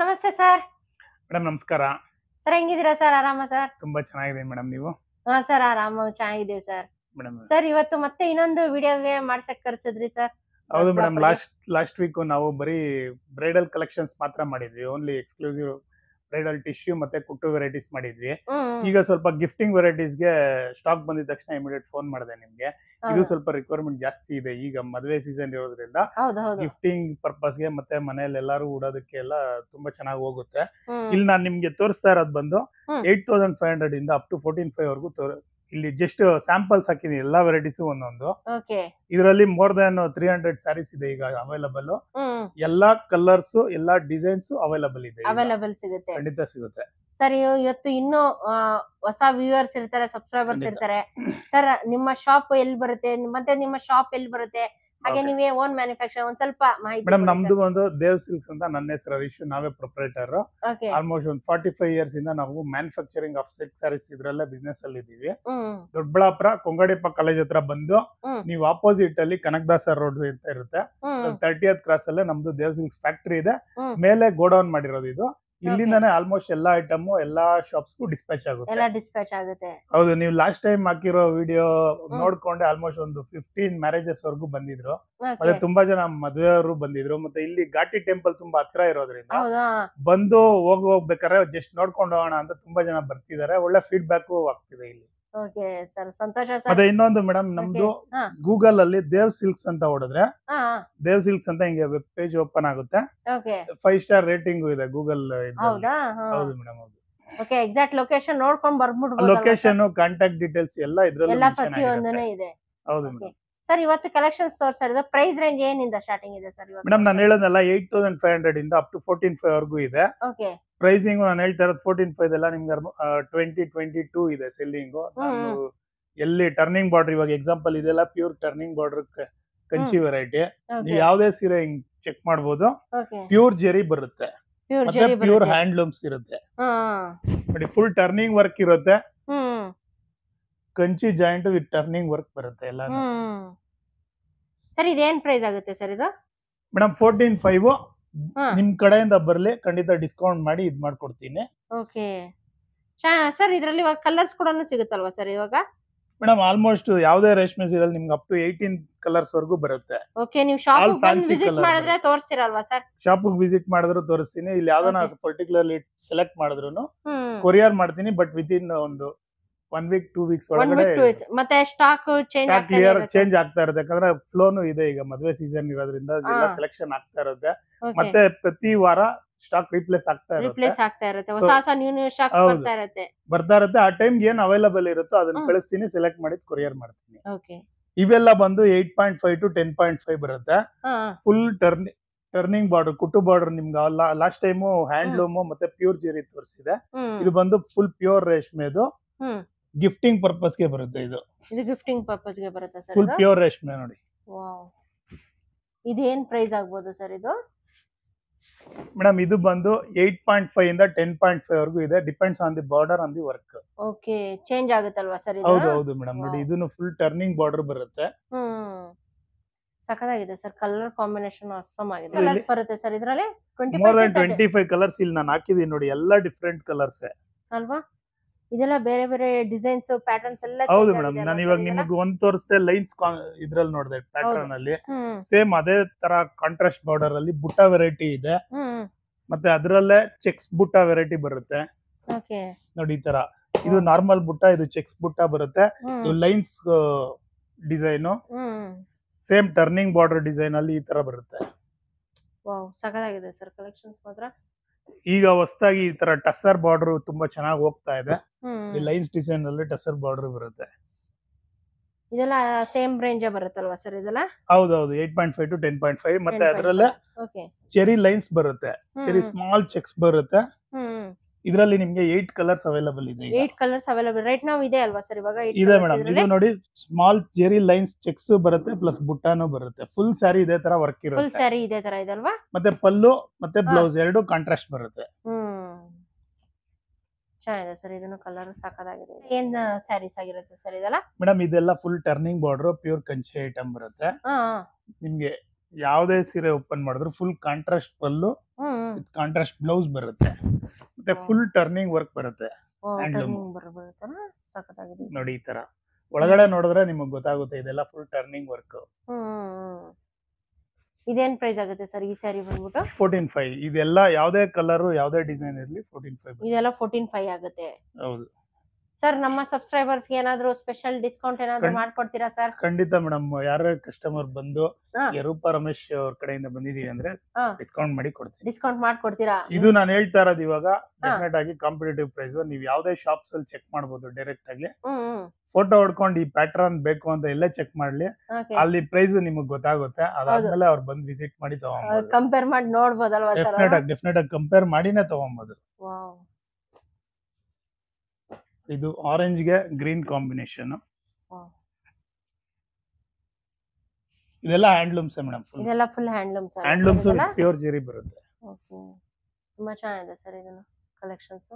ನಮಸ್ತೆ sir. Madam ನಮಸ್ಕಾರ. Sir ಹೆಂಗಿದ್ದೀರಾ ಸರ್? ಆರಾಮ ಸರ್? ತುಂಬಾ ಚೆನ್ನಾಗಿದೆ ಮೇಡಮ್ ನೀವು? ಹಾ ಸರ್ ಆರಾಮ ಚೆನ್ನಾಗಿದ್ದೀವಿ ಸರ್. ಮೇಡಮ್ ಸರ್ ಇವತ್ತು ಮತ್ತೆ ಇನ್ನೊಂದು ವಿಡಿಯೋಗೆ ಮಾಡ್ಸಕ್ ಕರ್ಸಿದ್ರಿ ಸರ್? ಹೌದು ಮೇಡಮ್. ಲಾಸ್ಟ್ ಲಾಸ್ಟ್ ವೀಕ್ ನಾವು ಬರೀ ಬ್ರೈಡಲ್ ಕಲೆಕ್ಷನ್ಸ್ ಮಾತ್ರ ಮಾಡಿದ್ವಿ. ಓನ್ಲಿ ಎಕ್ಸ್ಕ್ಲೂಸಿವ್ ಬ್ರೈಡಲ್ ಟಿಶ್ಯೂ ಮತ್ತೆ ಕುಟ್ಟು ವೆರೈಟೀಸ್ ಮಾಡಿದ್ವಿ. ಈಗ ಸ್ವಲ್ಪ ಗಿಫ್ಟಿಂಗ್ ವೆರೈಟೀಸ್ಗೆ ಸ್ಟಾಕ್ ಬಂದಿದ ತಕ್ಷಣ ಇಮಿಡಿಯೇಟ್ ಫೋನ್ ಮಾಡಿದೆ ನಿಮ್ಗೆ. ಇದು ಸ್ವಲ್ಪ ರಿಕ್ವೈರ್ಮೆಂಟ್ ಜಾಸ್ತಿ ಇದೆ. ಈಗ ಮದುವೆ ಸೀಸನ್ ಇರೋದ್ರಿಂದ ಗಿಫ್ಟಿಂಗ್ ಪರ್ಪಸ್ ಗಿಫ್ಟಿಂಗ್ ಪರ್ಪಸ್ಗೆ ಮತ್ತೆ ಮನೆಯಲ್ಲಿ ಎಲ್ಲಾರು ಉಡೋದಕ್ಕೆ ಎಲ್ಲ ತುಂಬಾ ಚೆನ್ನಾಗಿ ಹೋಗುತ್ತೆ. ಇಲ್ಲಿ ನಾನು ನಿಮ್ಗೆ ತೋರಿಸ್ತಾ ಇರೋದು ಬಂದು. ಏಟ್ ತೌಸಂಡ್ ಫೈವ್ ಹಂಡ್ರೆಡ್ ಇಂದ ಅಪ್ ಟು ಫೋರ್ಟೀನ್ ಫೈವ್ ವರ್ಗೂ ತೋರ್ ಇಲ್ಲಿ ಜಸ್ಟ್ ಸ್ಯಾಂಪಲ್ಸ್ ಹಾಕಿದೀನಿ ಎಲ್ಲಾ ವೆರೈಟೀಸ್ ಒಂದೊಂದು. ಇದರಲ್ಲಿ more than three hundred saris ಇದೆ ಈಗ ಅವೈಲಬಲ್ ಎಲ್ಲಾ ಕಲರ್ಸ್ ಎಲ್ಲಾ ಡಿಸೈನ್ಸ್ ಅವೈಲಬಲ್ ಇದೆ. ಅವೈಲಬಲ್ ಸಿಗುತ್ತೆ. ಖಂಡಿತ ಸಿಗುತ್ತೆ. ಸರ್ ಇವತ್ತು ಇನ್ನು ಹೊಸ ವ್ಯೂವರ್ಸ್ ಇರ್ತಾರೆ ಸಬ್ಸ್ಕ್ರೈಬರ್ಸ್ ಇರ್ತಾರೆ. ಸರ್ ನಿಮ್ಮ ಶಾಪ್ ಎಲ್ಲಿ ಬರುತ್ತೆ? ಮತ್ತೆ ನಿಮ್ಮ ಶಾಪ್ ಎಲ್ಲಿ ಬರುತ್ತೆ? ಹಾಗೆ. ನೀವೇ ಓನ್ ಮ್ಯಾನುಫ್ಯಾಕ್ಚರ್ ಒಂದ್ ಸ್ವಲ್ಪ ಮಾಹಿತಿ ಮೇಡಮ್ ನಮ್ದು ಒಂದು ದೇವ್ ಸಿಲ್ಕ್ಸ್ ಅಂತ ನನ್ನ ಹೆಸರು ಹರೀಶ್ ನಾವೇ ಪ್ರೊಪರೇಟರ್ ಆಲ್ಮೋಸ್ಟ್ ಒಂದು ಫಾರ್ಟಿ ಫೈವ್ ಇಯರ್ಸ್ ಇಂದ ನಾವು ಮ್ಯಾನುಫ್ಯಾಕ್ಚರಿಂಗ್ ಆಫ್ ಸಿಲ್ಕ್ ಸ್ಯಾರೀಸ್ ಇದ್ರಲ್ಲೇ ಬಿಸ್ನೆಸ್ ಅಲ್ಲಿ ಇದೀವಿ. ದೊಡ್ಡಬಳ್ಳಾಪುರ ಕೊಂಗಡಿಪ್ಪ ಕಾಲೇಜ್ ಹತ್ರ ಬಂದು ನೀವು ಆಪೋಸಿಟ್ ಅಲ್ಲಿ ಕನಕದಾಸ ರೋಡ್ ಅಂತ ಇರುತ್ತೆ. ತರ್ಟಿ ತರ್ಟಿಯತ್ ಕ್ರಾಸ್ ಅಲ್ಲೇ ನಮ್ದು ದೇವ್ ಸಿಲ್ಕ್ಸ್ ಫ್ಯಾಕ್ಟರಿ ಇದೆ. ಮೇಲೆ ಗೋಡೌನ್ ಮಾಡಿರೋದು ಇದು. ಇಲ್ಲಿಂದಾನೇ ಆಲ್ಮೋಸ್ಟ್ ಎಲ್ಲಾ ಐಟಮ್ ಎಲ್ಲಾ ಶಾಪ್ಸ್ಗೂ ಡಿಸ್ಪ್ಯಾಚ್ ಆಗುತ್ತೆ. ಎಲ್ಲ ಡಿಸ್ಪ್ಯಾಚ್ ಆಗುತ್ತೆ. ಹೌದು ನೀವು ಲಾಸ್ಟ್ ಟೈಮ್ ಹಾಕಿರೋ ವಿಡಿಯೋ. ನೋಡ್ಕೊಂಡೆ ಆಲ್ಮೋಸ್ಟ್ ಒಂದು ಫಿಫ್ಟೀನ್ ಮ್ಯಾರೇಜಸ್ ವರ್ಗೂ ಬಂದಿದ್ರು. ಮತ್ತೆ ತುಂಬಾ ಜನ ಮದುವೆಯವರು ಬಂದಿದ್ರು. ಮತ್ತೆ ಇಲ್ಲಿ ಘಾಟಿ ಟೆಂಪಲ್ ತುಂಬಾ ಹತ್ರ ಇರೋದ್ರಿಂದ ಬಂದು ಹೋಗ್ ಹೋಗ್ಬೇಕಾದ್ರೆ ಜಸ್ಟ್ ನೋಡ್ಕೊಂಡು ಹೋಗೋಣ ಅಂತ ತುಂಬಾ ಜನ ಬರ್ತಿದ್ದಾರೆ. ಒಳ್ಳೆ ಫೀಡ್ಬ್ಯಾಕು ಆಗ್ತಿದೆ ಇಲ್ಲಿ. ಓಕೆ ಸರ್ ಸಂತೋಷ ಸರ್. ಮತ್ತೆ ಇನ್ನೊಂದು ಮೇಡಮ್ ನಮ್ದು ಹಾ. ಗೂಗಲ್ ಅಲ್ಲಿ ದೇವ್ ಸಿಲ್ಕ್ಸ್ ಅಂತ ಹೊಡೆದ್ರೆ ಹಾ ದೇವ್ ಸಿಲ್ಕ್ಸ್ ಅಂತ ಹಿಂಗೆ ವೆಬ್ ಪೇಜ್ ಓಪನ್ ಆಗುತ್ತೆ. ಓಕೆ. ಫೈವ್ ಸ್ಟಾರ್ ರೇಟಿಂಗ್ ಇದೆ ಗೂಗಲ್ ಹೌದಾ? ಹೌದು ಮೇಡಮ್ ಹೌದು. ಓಕೆ ಎಕ್ಸಾಕ್ಟ್ ಲೊಕೇಶನ್ ನೋಡ್ಕೊಂಡ್ ಬರ್ಬಿಡ್ಬೋದು ಲೊಕೇಶನ್ ಕಾಂಟ್ಯಾಕ್ಟ್ ಡೀಟೇಲ್ಸ್ ಎಲ್ಲ ಇದ್ರಲ್ಲಿ ಎಲ್ಲ mention ಪ್ರತಿಯೊಂದನೇ ಆಗಿರುತ್ತೆ. ಇದೆ. ಹೌದು Okay. ಸರ್ ಇವತ್ತು ಕಲೆಕ್ಷನ್ಸ್ ತೋರ್ಸಿರೋದು ಪ್ರೈಸ್ ರೇಂಜ್ ಏನಿಂದ ಸ್ಟಾರ್ಟಿಂಗ್ ಇದೆ ಸರ್ ಇವತ್ತು? ಮೇಡಮ್ ನಾನು ಹೇಳೋದಲ್ಲ ಏಟ್ ತೌಸಂಡ್ ಫೈವ್ ಹಂಡ್ರೆಡ್ ಇಂದ ಅಪ್ ಟು ಫೋರ್ಟೀನ್ ಫೈವ್ ವರ್ಗೂ ಇದೆ. ಓಕೆ ಪ್ರೈಸಿಂಗ್ ನಾನು ಹೇಳ್ತಾ ಇರೋದು ಫೋರ್ಟೀನ್ ಫೈವ್ ಎಲ್ಲ ನಿಮ್ಗೆ ಟ್ವೆಂಟಿ ಟ್ವೆಂಟಿ ಟೂ ಇದೆ ಸೆಲ್ಲಿಂಗ್ ನಾನು ಎಲ್ಲಿ ಟರ್ನಿಂಗ್ ಬಾರ್ಡರ್ ಇವಾಗ ಎಕ್ಸಾಂಪಲ್ ಇದೆಲ್ಲ pure turning border Kanchi variety ನೀವು ಯಾವ್ದೇ ಸೀರೆ ಹಿಂಗ್ ಚೆಕ್ ಮಾಡ್ಬೋದು. ಓಕೆ ಪ್ಯೂರ್ ಜೆರಿ ಬರುತ್ತೆ. ಮತ್ತೆ ಪ್ಯೂರ್ ಹ್ಯಾಂಡ್ಲೂಮ್ಸ್ ಇರುತ್ತೆ. ನೋಡಿ ಫುಲ್ ಟರ್ನಿಂಗ್ ವರ್ಕ್ ಇರುತ್ತೆ. Kanchi joint with turning work ಬರುತ್ತೆ ಎಲ್ಲ ಸರ್ ಇದೇನ್ ಪ್ರೈಸ್ ಆಗುತ್ತೆ ಸರ್ ಇದು? ಮೇಡಮ್ ಫೋರ್ಟೀನ್ ಫೈವ್ ನಿಮ್ ಕಡೆಯಿಂದ ಬರ್ಲಿ ಖಂಡಿತ ಡಿಸ್ಕೌಂಟ್ ಮಾಡಿ ಇದ್ ಮಾಡ್ಕೊಡ್ತೀನಿ. ಓಕೆ. ಸರ್ ಇದರಲ್ಲಿ ಇವಾಗ ಕಲರ್ಸ್ ಕೂಡ ಸಿಗುತ್ತಲ್ವಾ ಸರ್ ಇವಾಗ? ಮೇಡಮ್ ಆಲ್ಮೋಸ್ಟ್ ಯಾವ್ದೇ ರೇಷ್ಮೆ ಸೀರೆಲ್ ನಿಮ್ಗೆ ಅಪ್ ಟು ಏಯ್ಟೀನ್ ಕಲರ್ಸ್ ವರೆಗೂ ಬರುತ್ತೆ. ಓಕೆ ನೀವು ಶಾಪ್ ಬಂದು fancy ಮಾಡಿದ್ರೆ ತೋರಿಸ್ತಿರಲ್ವಾ ಸರ್? ಶಾಪ್ ವಿಸಿಟ್ ಮಾಡಿದ್ರು ತೋರಿಸ್ತೀನಿ. ಇಲ್ಲಿ ಯಾವ್ದನ್ನ ಪರ್ಟಿಕ್ಯುಲರ್ಲಿ ಸೆಲೆಕ್ಟ್ ಮಾಡಿದ್ರು ಕೊರಿಯರ್ ಮಾಡ್ತೀನಿ ಬಟ್ ವಿತ್ ಇನ್ ಒಂದು ಒನ್ ವೀಕ್ ಟೂ ವೀಕ್ಸ್ ಒಳಗಡೆ ಮತ್ತೆ ಸ್ಟಾಕ್ ಚೇಂಜ್ ಆಗ್ತಾ ಕ್ಲಿಯರ್ ಚೇಂಜ್ ಆಗ್ತಾ ಇರುತ್ತೆ. ಯಾಕಂದ್ರೆ ಫ್ಲೋನು ಇದೆ ಈಗ. ಮದುವೆ ಸೀಸನ್ ಇರೋದ್ರಿಂದ ಎಲ್ಲ ಸೆಲೆಕ್ಷನ್ ಆಗ್ತಾ ಇರುತ್ತೆ. ಮತ್ತೆ ಪ್ರತಿ ವಾರ ಸ್ಟಾಕ್ ರೀಪ್ಲೇಸ್ ಆಗ್ತಾ ಇರುತ್ತೆ. ಬರ್ತಾ ಇರುತ್ತೆ. ಆ ಟೈಮ್ ಏನ್ ಅವೈಲಬಲ್ ಇರುತ್ತೋ ಅದನ್ನ ಕಳಿಸ್ತೀನಿ ಸೆಲೆಕ್ಟ್ ಮಾಡಿ ಕೊರಿಯರ್ ಮಾಡ್ತೀನಿ. ಇವೆಲ್ಲ ಬಂದು eight point five to ten point five ಬರುತ್ತೆ. ಫುಲ್ ಟರ್ನಿ ಟರ್ನಿಂಗ್ ಬಾರ್ಡರ್ ಕುಟು ಬಾರ್ಡರ್ ನಿಮ್ಗೆ ಲಾಸ್ಟ್ ಟೈಮು ಹ್ಯಾಂಡ್ಲೂಮ್ ಮತ್ತೆ ಪ್ಯೂರ್ ಜೀರಿ ತೋರಿಸಿದೆ. ಇದು ಬಂದು ಫುಲ್ ಪ್ಯೂರ್ ರೇಷ್ಮೆದು. ಗಿಫ್ಟಿಂಗ್ ಪರ್ಪಸ್ಗೆ ಬರುತ್ತೆ ಇದು. ಇದು ಗಿಫ್ಟಿಂಗ್ ಪರ್ಪಸ್ಗೆ ಬರುತ್ತೆ ಸರ್ ಫುಲ್ ಪ್ಯೂರ್ ರೇಷ್ಮೆ ನೋಡಿ. ವಾವ್. ಇದೇನ್ ಪ್ರೈಸ್ ಆಗ್ಬೋದು ಸರ್ ಇದು? ಮೇಡಮ್ ಇದು ಬಂದು ಏಟ್ ಪಾಯಿಂಟ್ ಫೈವ್ ಇಂದ ಟೆನ್ ಪಾಯಿಂಟ್ ಫೈವ್ ವರೆಗೂ ಇದೆ. Depends on the border on the work okay change ಆಗುತ್ತೆ ಅಲ್ವಾ ಸರ್ ಇದು? ಹೌದು ಹೌದು ಮೇಡಮ್ ನೋಡಿ. ಇದನ್ನು ಫುಲ್ ಟರ್ನಿಂಗ್ ಬಾರ್ಡರ್ ಬರುತ್ತೆ. ಹ್ಮ್. ಸಖತ್ತಾಗಿದೆ ಸರ್. ಕಲರ್ ಕಾಂಬಿನೇಷನ್ ಅಸಮ್ ಆಗಿದೆ. ಕಲರ್ಸ್ ಬರುತ್ತೆ ಸರ್ ಇದರಲ್ಲಿ? 25 more than twenty five colours ಇಲ್ಲಿ ನಾನು ಹಾಕಿದೀನಿ ನೋಡಿ. ಎಲ್ಲ ಡಿಫರೆಂಟ್ ಕಲರ್ಸ್ ಅಲ್ವಾ? ಇದೆಲ್ಲ ಬೇರೆ ಬೇರೆ ಡಿಸೈನ್ಸ್ ಪ್ಯಾಟರ್ನ್ಸ್ ಎಲ್ಲ ಹೌದು ಮೇಡಮ್ ನಾನು ಇವಾಗ ನಿಮಗೆ ಒಂದ್ ತೋರಿಸಿದೆ ಲೈನ್ಸ್ ಇದ್ರಲ್ಲಿ ನೋಡಿದೆ ಪ್ಯಾಟರ್ನ್ ಅಲ್ಲಿ. ಸೇಮ್ ಅದೇ ತರ ಕಾಂಟ್ರಾಸ್ಟ್ ಬಾರ್ಡರ್ ಅಲ್ಲಿ ಬುಟ್ಟ ವೆರೈಟಿ ಇದೆ. ಮತ್ತೆ ಅದರಲ್ಲೇ ಚೆಕ್ಸ್ ಬುಟ್ಟ ವೆರೈಟಿ ಬರುತ್ತೆ. ನೋಡಿ ಈ ತರ. ಇದು ನಾರ್ಮಲ್ ಬುಟ್ಟ ಇದು ಚೆಕ್ಸ್ ಬುಟ್ಟ ಬರುತ್ತೆ. ಇದು lines design same turning border design ಅಲ್ಲಿ ಈ ತರ ಬರುತ್ತೆ. ವಾವ್ ಸಖತ್ತಾಗಿದೆ ಸರ್ ಕಲೆಕ್ಷನ್ಸ್ ಮಾತ್ರ. ಈಗ ಹೊಸದಾಗಿ ಈ ತರ ಟಸ್ಸರ್ ಬಾರ್ಡರ್ ತುಂಬಾ ಚೆನ್ನಾಗಿ ಹೋಗ್ತಾ ಇದೆ. ಈ ಲೈನ್ಸ್ ಡಿಸೈನ್ ಅಲ್ಲಿ ಟಸ್ಸರ್ ಬಾರ್ಡರ್ ಬರುತ್ತೆ. ಇದೆಲ್ಲ ಸೇಮ್ ರೇಂಜ್ ಬರುತ್ತಲ್ವಾ ಸರ್ ಇದೆಲ್ಲ? ಹೌದು eight point five to ten point five ಮತ್ತೆ ಅದರಲ್ಲೇ ಓಕೆ. ಚೆರಿ ಲೈನ್ಸ್ ಬರುತ್ತೆ. ಚೆರಿ ಸ್ಮಾಲ್ ಚೆಕ್ಸ್ ಬರುತ್ತೆ. ಇದರಲ್ಲಿ ನಿಮ್ಗೆ ಏಟ್ ಕಲರ್ಸ್ ಅವೈಲಬಲ್ ಇದೆ ಈಗ. ಏಟ್ ಕಲರ್ಸ್ ಅವೈಲಬಲ್ ರೈಟ್ ನಾವು ಇದೆ ಅಲ್ವಾ ಸರ್ ಇವಾಗ eight ಇದೆ colours ಮೇಡಮ್ ಇದ್ರಲ್ಲಿ? ಇದು ನೋಡಿ ಸ್ಮಾಲ್ ಜೆರಿ ಲೈನ್ಸ್ ಚೆಕ್ಸ್ ಬರುತ್ತೆ ಪ್ಲಸ್ ಬುಟ್ಟಾನು ಬರುತ್ತೆ. ಫುಲ್ ಸ್ಯಾರಿ ಇದೇ ತರ ವರ್ಕ್ ಫುಲ್ ಇರುತ್ತೆ. ಸ್ಯಾರಿ ಇದೆ ತರ ಇದೆ ಅಲ್ವಾ? ಮತ್ತೆ ಪಲ್ಲು ಮತ್ತೆ ಹಾ. ಬ್ಲೌಸ್ ಎರಡು ಕಾಂಟ್ರಾಸ್ಟ್ ಬರುತ್ತೆ. ಹ್ಮ್. ಚೆನ್ನಾಗಿದೆ ಸರ್ ಇದನ್ನು ಕಲರ್ ಸಾಕಾಗಿದೆ ಏನ್ ಸ್ಯಾರೀಸ್ ಆಗಿರುತ್ತೆ ಸರ್ ಇದಲ್ಲ? ಮೇಡಮ್ ಇದೆಲ್ಲ full turning border pure Kanchi item ಬರುತ್ತೆ. ಹಾ ನಿಮ್ಗೆ ಯಾವುದೇ ಸೀರೆ ಓಪನ್ ಮಾಡಿದ್ರು full contrast pallu hmm contrast blouse ಬರುತ್ತೆ. ಮತ್ತೆ ಫುಲ್ ಟರ್ನಿಂಗ್ ವರ್ಕ್ ಬರುತ್ತೆ. ನೋಡಿ ಈ ತರ. ಒಳಗಡೆ ನೋಡಿದ್ರೆ ನಿಮಗೆ ಗೊತ್ತಾಗುತ್ತೆ ಇದೆಲ್ಲ ಫುಲ್ ಟರ್ನಿಂಗ್ ವರ್ಕ್. ಇದೇನ್ ಪ್ರೈಸ್ ಆಗುತ್ತೆ ಸರ್ ಈ ಸ್ಯಾರಿ ಬಂದ್ಬಿಟ್ಟು? ಫೋರ್ಟೀನ್ ಫೈವ್ ಇದೆಲ್ಲ ಯಾವ್ದೇ ಕಲರ್ ಯಾವ್ದೇ ಡಿಸೈನ್ ಇರಲಿ ಫೋರ್ಟೀನ್ ಫೈವ್ ಇದೆಲ್ಲ ಫೋರ್ಟೀನ್ ಫೈವ್ ಆಗುತ್ತೆ. ಹೌದು. ಸರ್ ನಮ್ಮ ಸಬ್ಸ್ಕ್ರೈಬರ್ಸ್ ಏನಾದ್ರು ಸ್ಪೆಷಲ್ ಡಿಸ್ಕೌಂಟ್ ಏನಾದ್ರು ಖಂಡ್- ಮಾಡ್ಕೊಡ್ತೀರಾ ಸರ್ ಖಂಡಿತ ಮೇಡಮ್ ಯಾರು ಕಸ್ಟಮರ್ ಬಂದು ಹಾ. ರೂಪ ರಮೇಶ್ ಅವ್ರ ಕಡೆಯಿಂದ ಬಂದಿದೀವಿ ಅಂದ್ರೆ ಹಾ. ಡಿಸ್ಕೌಂಟ್ ಮಾಡಿ ಕೊಡ್ತೀವಿ ಡಿಸ್ಕೌಂಟ್ ಮಾಡ್ಕೊಡ್ತೀರಾ? ಇದು ನಾನು ಹೇಳ್ತಾ ಇರೋದು ಇವಾಗ ಡೆಫಿನೆಟ್ ಆಗಿ ಕಾಂಪಿಟೇಟಿವ್ ಪ್ರೈಸ್ ನೀವು ಯಾವ್ದೇ ಶಾಪ್ಸ್ ಅಲ್ಲಿ ಚೆಕ್ ಮಾಡಬಹುದು ಡೈರೆಕ್ಟ್ ಆಗಿ. ಹ್ಮ್ ಹ್ಮ್. ಫೋಟೋ ಹೊಡ್ಕೊಂಡು ಈ ಪ್ಯಾಟರ್ನ್ ಬೇಕು ಅಂತ ಎಲ್ಲ ಚೆಕ್ ಮಾಡ್ಲಿ. ಓಕೆ ಅಲ್ಲಿ ಪ್ರೈಸ್ ನಿಮಗೆ ಗೊತ್ತಾಗುತ್ತೆ. ಅದಾದ್ಮೇಲೆ ಅವ್ರು ಬಂದು ವಿಸಿಟ್ ಮಾಡಿ ತಗೊಬಹುದು ಕಂಪೇರ್ ಮಾಡಿ ನೋಡ್ಬೋದಲ್ವಾ ಸರ್ ಡೆಫಿನೆಟ್ ಆಗಿ ಡೆಫಿನೆಟ್ ಆಗಿ ಕಂಪೇರ್ ಮಾಡಿನೇ ತಗೊಂಬೋದು. ವಾವ್ ಇದು ಆರೆಂಜ್ಗೆ ಗ್ರೀನ್ ಕಾಂಬಿನೇಷನ್ ಇದೆಲ್ಲ ಹ್ಯಾಂಡ್ಲೂಮ್ಸ್ ಮೇಡಮ್ ಇದೆಲ್ಲ full handloom sir handlooms pure zari ಬರುತ್ತೆ. ಓಕೆ ತುಂಬಾ ಚೆನ್ನಾಗಿದೆ ಸರ್ ಇದನ್ನು ಕಲೆಕ್ಷನ್ಸ್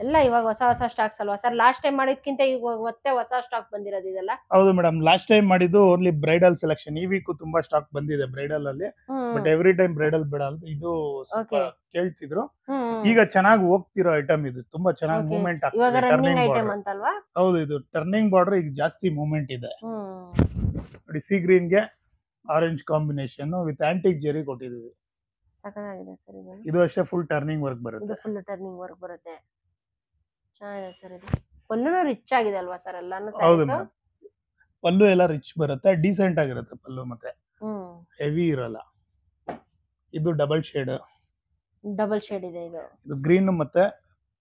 ಎಲ್ಲ ಇವಾಗ ಹೊಸ ಹೊಸ ಸ್ಟಾಕ್ಸ್ ಅಲ್ವಾ? ಸರ್ ಲಾಸ್ಟ್ ಟೈಮ್ ಮಾಡಿದ್ಕಿಂತ ಈಗ ಮತ್ತೆ ಹೊಸ ಸ್ಟಾಕ್ ಬಂದಿರೋದು ಇದೆಲ್ಲ? ಹೌದು ಮೇಡಮ್ ಲಾಸ್ಟ್ ಟೈಮ್ ಮಾಡಿದ್ದು ಓನ್ಲಿ ಬ್ರೈಡಲ್ ಸೆಲೆಕ್ಷನ್ ಈ ವೀಕ್ ತುಂಬಾ ಸ್ಟಾಕ್ ಬಂದಿದೆ ಬ್ರೈಡಲ್ ಅಲ್ಲಿ. ಬಟ್ ಎವ್ರಿ ಟೈಮ್ ಬ್ರೈಡಲ್ ಬೇಡ ಅಂತ ಇದು ಸ್ವಲ್ಪ. ಕೇಳ್ತಿದ್ರು. ಈಗ ಚೆನ್ನಾಗಿ ಹೋಗ್ತಿರೋ ಐಟಮ್ ಇದು. ತುಂಬಾ ಚೆನ್ನಾಗಿ. ಮೂವ್ಮೆಂಟ್ ಆಗ್ತಿದೆ. ಟರ್ನಿಂಗ್ ಬಾರ್ಡರ್ ಹೌದು ಇದು. ಟರ್ನಿಂಗ್ ಬಾರ್ಡರ್ ಈಗ ಜಾಸ್ತಿ ಮೂವ್ಮೆಂಟ್ ಇದೆ. ನೋಡಿ see ಗ್ರೀನ್ಗೆ orange combination with antique zari ಕೊಟ್ಟಿದೀವಿ ಇದು. ಅಷ್ಟೇ ಫುಲ್ ಟರ್ನಿಂಗ್ ವರ್ಕ್ ಬರುತ್ತೆ. ಫುಲ್ ಟರ್ನಿಂಗ್ ವರ್ಕ್ ಬರುತ್ತೆ. ಚೆನ್ನಾಗಿದೆ ಸರ್ ಇದು. ಪಲ್ಲುನು ರಿಚ್ ಆಗಿದೆ ಅಲ್ವಾ ಸರ್ ಎಲ್ಲಾನು ಹೌದು? ಮೇಡಮ್ ಪಲ್ಲು ಎಲ್ಲ ರಿಚ್ ಬರುತ್ತೆ ಡೀಸೆಂಟ್ ಆಗಿರುತ್ತೆ ಪಲ್ಲು ಮತ್ತೆ. ಹ್ಮ್. ಹೆವಿ ಇರಲ್ಲ. ಇದು ಡಬಲ್ ಶೇಡ್ ಡಬಲ್ ಶೇಡ್ ಇದೆ ಇದು. ಇದು ಗ್ರೀನ್ ಮತ್ತೆ